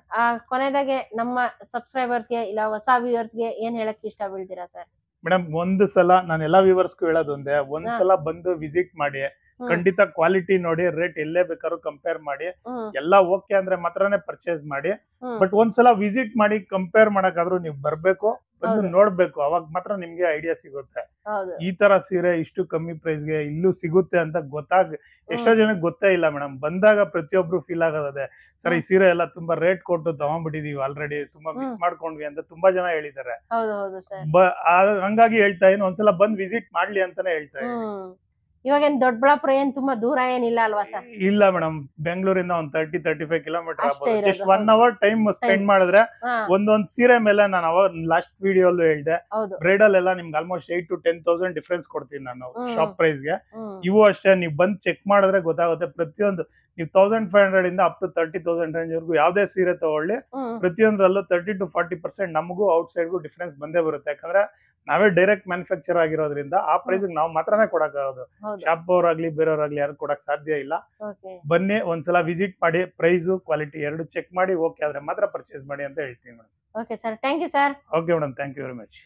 ಕೊನೆದಾಗೆ ನಮ್ಮ ಸಬ್ಸ್ಕ್ರೈಬರ್ಸ್ಗೆ ಇಲ್ಲ ಹೊಸ ವ್ಯೂವರ್ಸ್ಗೆ ಏನ್ ಹೇಳಕ್ ಇಷ್ಟ ಬೀಳ್ತೀರಾ ಸರ್? ಮೇಡಮ್ ಒಂದ್ ಸಲ ನಾನು ಎಲ್ಲಾ ವ್ಯೂವರ್ಸ್ಗೂ ಹೇಳೋದೊಂದೇ ಒಂದೇ ಒಂದ್ ಸಲ ಬಂದು ವಿಸಿಟ್ ಮಾಡಿ. ಖಂಡಿತ ಕ್ವಾಲಿಟಿ ನೋಡಿ ರೇಟ್ ಎಲ್ಲೇ ಬೇಕಾದ್ರೂ ಕಂಪೇರ್ ಮಾಡಿ ಎಲ್ಲಾ ಓಕೆ ಅಂದ್ರೆ ಮಾತ್ರನೇ ಪರ್ಚೇಸ್ ಮಾಡಿ. ಬಟ್ ಒಂದ್ಸಲ ವಿಸಿಟ್ ಮಾಡಿ ಕಂಪೇರ್ ಮಾಡಕ್ಕಾದ್ರೂ ನೀವು ಬರ್ಬೇಕು ಬಂದು ನೋಡ್ಬೇಕು ಅವಾಗ ಮಾತ್ರ ನಿಮ್ಗೆ ಐಡಿಯಾ ಸಿಗುತ್ತೆ. ಈ ತರ ಸೀರೆ ಇಷ್ಟು ಕಮ್ಮಿ ಪ್ರೈಸ್ಗೆ ಇಲ್ಲೂ ಸಿಗುತ್ತೆ ಅಂತ ಗೊತ್ತಾಗ ಎಷ್ಟೋ ಜನಕ್ಕೆ ಗೊತ್ತೇ ಇಲ್ಲ ಮೇಡಮ್. ಬಂದಾಗ ಪ್ರತಿಯೊಬ್ರು ಫೀಲ್ ಆಗೋದೇ ಸರ್ ಈ ಸೀರೆ ಎಲ್ಲ ತುಂಬಾ ರೇಟ್ ಕೊಟ್ಟು ತಗೊಂಡ್ಬಿಟ್ಟಿದೀವಿ ಆಲ್ರೆಡಿ ತುಂಬಾ ಮಿಸ್ ಮಾಡ್ಕೊಂಡ್ವಿ ಅಂತ ತುಂಬಾ ಜನ ಹೇಳಿದ್ದಾರೆ. ಹಂಗಾಗಿ ಹೇಳ್ತಾ ಇನ್ನು ಒಂದ್ಸಲ ಬಂದ್ ವಿಸಿಟ್ ಮಾಡ್ಲಿ ಅಂತಾನೆ ಹೇಳ್ತಾ ಇದ್ದೀನಿ. ಇವಾಗ ಏನ್ ದೊಡ್ಡಬಳ್ಳಾಪುರ ಏನ್ ತುಂಬಾ ದೂರ ಏನಿಲ್ಲ ಅಲ್ವಾ ಸರ್? ಇಲ್ಲ ಮೇಡಮ್. ಬೆಂಗಳೂರಿಂದ ಒಂದ್ thirty thirty five kilometre just one hour time spend ಮಾಡಿದ್ರೆ ಒಂದೊಂದ್ ಸೀರೆ ಮೇಲೆ ನಾನು ಅವಾಗ ಲಾಸ್ಟ್ ವಿಡಿಯೋಲ್ಲೂ ಹೇಳ್ದೆ. ಹೇಳಿದೆ ಬ್ರೈಡಲ್ ಎಲ್ಲ ನಿಮ್ಗೆ almost eight to ten thousand difference ಕೊಡ್ತೀನಿ ನಾನು. ಶಾಪ್ ಪ್ರೈಸ್ಗೆ. ಇವು ಅಷ್ಟೇ ನೀವು ಬಂದ್ ಚೆಕ್ ಮಾಡಿದ್ರೆ ಗೊತ್ತಾಗುತ್ತೆ. ಪ್ರತಿಯೊಂದು ನೀವು ತೌಸಂಡ್ ಫೈವ್ ಹಂಡ್ರೆಡ್ ಇಂದ up to thirty thousand range ವರೆಗೂ ಯಾವ್ದೇ ಸೀರೆ ತಗೊಳ್ಳಿ ಪ್ರತಿಯೊಂದ್ರಲ್ಲೂ ಪ್ರತಿಯೊಂದರಲ್ಲೂ ತರ್ಟಿ ಟು ಫಾರ್ಟಿ ಪರ್ಸೆಂಟ್ ನಮಗೂ ಔಟ್ ಸೈಡ್ಗೂ ಡಿಫ್ರೆನ್ಸ್ ಬಂದೇ ಬರುತ್ತೆ. ಯಾಕಂದ್ರೆ ನಾವೇ ಡೈರೆಕ್ಟ್ ಮ್ಯಾನುಫ್ಯಾಕ್ಚರ್ ಆಗಿರೋದ್ರಿಂದ ಆ ಪ್ರೈಸ್ ನಾವು ಮಾತ್ರನೇ ಕೊಡಕ್ಕಾಗೋದು. ಆಗೋದು ಶಾಪ್ ಅವ್ರಾಗ್ಲಿ ಬೇರೆಯವ್ರಾಗ್ಲಿ ಯಾರು ಕೊಡಕ್ ಸಾಧ್ಯ ಇಲ್ಲ. ಬನ್ನಿ ಒಂದ್ಸಲ ವಿಸಿಟ್ ಮಾಡಿ ಪ್ರೈಸ್ ಕ್ವಾಲಿಟಿ ಎರಡು ಚೆಕ್ ಮಾಡಿ ಓಕೆ ಆದ್ರೆ ಮಾತ್ರ ಪರ್ಚೇಸ್ ಮಾಡಿ ಅಂತ ಹೇಳ್ತೀನಿ madam okay sir thank you sir okay madam thank you very much